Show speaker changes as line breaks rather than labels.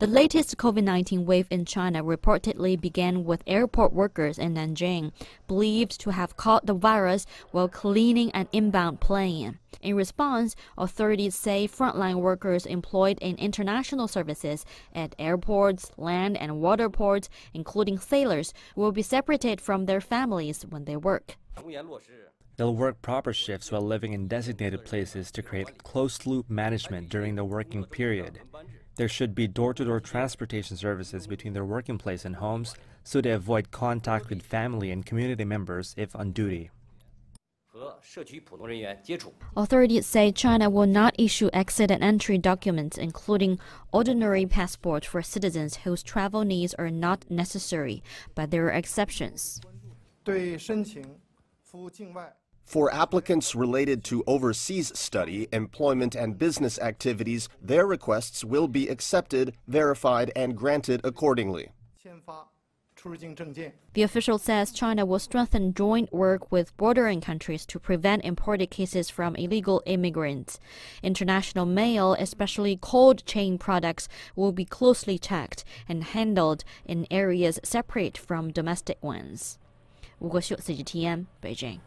The latest COVID 19 wave in China reportedly began with airport workers in Nanjing, believed to have caught the virus while cleaning an inbound plane. In response, authorities say frontline workers employed in international services at airports, land, and water ports, including sailors, will be separated from their families when they work.
They'll work proper shifts while living in designated places to create closed loop management during the working period. There should be door to door transportation services between their working place and homes so they avoid contact with family and community members if on duty.
Authorities say China will not issue exit and entry documents, including ordinary passports for citizens whose travel needs are not necessary, but there are exceptions.
对申请服务境外
for applicants related to overseas study, employment, and business activities, their requests will be accepted, verified, and granted accordingly.
The official says China will strengthen joint work with bordering countries to prevent imported cases from illegal immigrants. International mail, especially cold chain products, will be closely checked and handled in areas separate from domestic ones. 吴国秀，CGTN，北京。